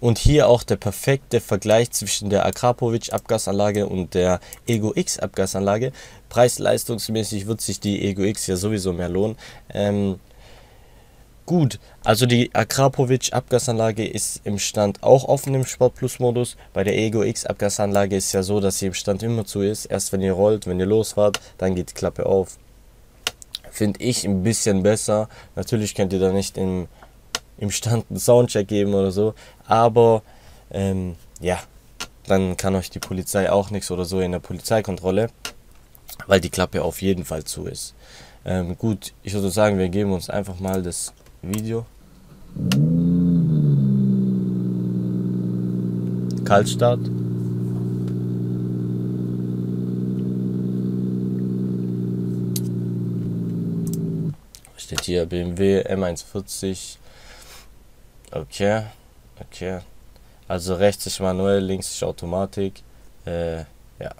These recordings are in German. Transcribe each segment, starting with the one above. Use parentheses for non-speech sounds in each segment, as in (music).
Und hier auch der perfekte Vergleich zwischen der Akrapovic Abgasanlage und der Ego X Abgasanlage. Preis-leistungsmäßig wird sich die Ego X ja sowieso mehr lohnen. Ähm, gut, also die Akrapovic Abgasanlage ist im Stand auch offen im Sport Plus Modus. Bei der Ego X Abgasanlage ist ja so, dass sie im Stand immer zu ist. Erst wenn ihr rollt, wenn ihr losfahrt, dann geht die Klappe auf. Finde ich ein bisschen besser. Natürlich könnt ihr da nicht im im Stand einen Soundcheck geben oder so. Aber ähm, ja, dann kann euch die Polizei auch nichts oder so in der Polizeikontrolle, weil die Klappe auf jeden Fall zu ist. Ähm, gut, ich würde sagen, wir geben uns einfach mal das Video. Kaltstart. Steht hier BMW M140 Okay, okay. Also rechts ist manuell, links ist Automatik. Äh, ja.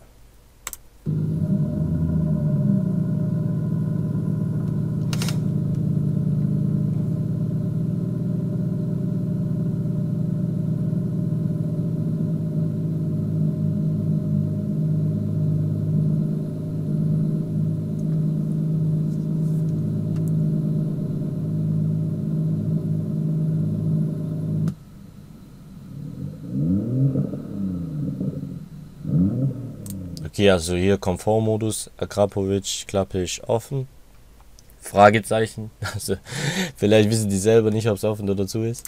Okay, also hier Komfortmodus, Akrapovic, Klappe ich offen. Fragezeichen. (laughs) Also vielleicht wissen die selber nicht, ob es offen oder zu ist.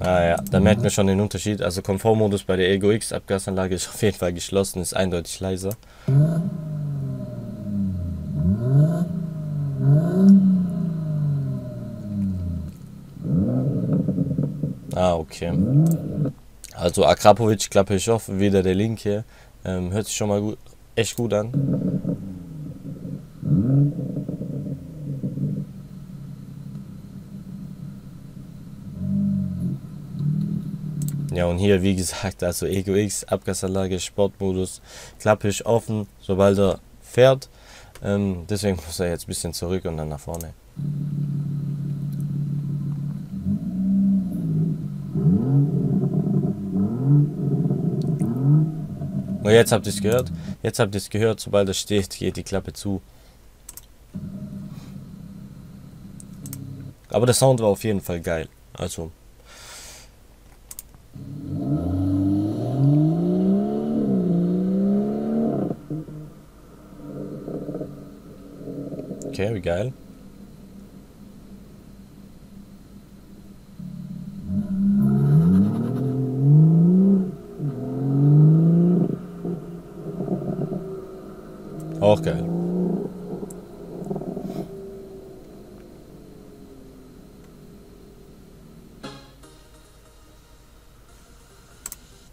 Ah ja, da merkt man schon den Unterschied. Also Komfortmodus bei der Ego X Abgasanlage ist auf jeden Fall geschlossen, ist eindeutig leiser. Ah, okay. Also Akrapovic, Klappe ich auf, wieder der linke. Ähm, hört sich schon mal gut, echt gut an. Ja, und hier, wie gesagt, also Ego X, Abgasanlage, Sportmodus, Klappe ich offen, sobald er fährt. Ähm, deswegen muss er jetzt ein bisschen zurück und dann nach vorne. Und jetzt habt ihr es gehört. Jetzt habt ihr es gehört, sobald es steht, geht die Klappe zu. Aber der Sound war auf jeden Fall geil. Also. Okay, wie geil. Auch geil.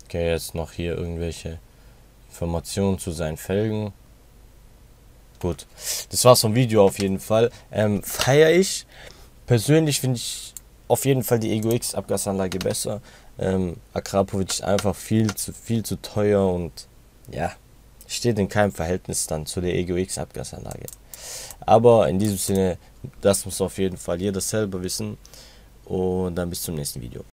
Okay, jetzt noch hier irgendwelche Informationen zu seinen Felgen. Gut, das war's vom Video auf jeden Fall. Ähm, Feiere ich. Persönlich finde ich auf jeden Fall die Ego X Abgasanlage besser. Ähm, Akrapovic ist einfach viel zu viel zu teuer und ja, steht in keinem Verhältnis dann zu der Ego X Abgasanlage. Aber in diesem Sinne, das muss auf jeden Fall jeder selber wissen. Und dann bis zum nächsten Video.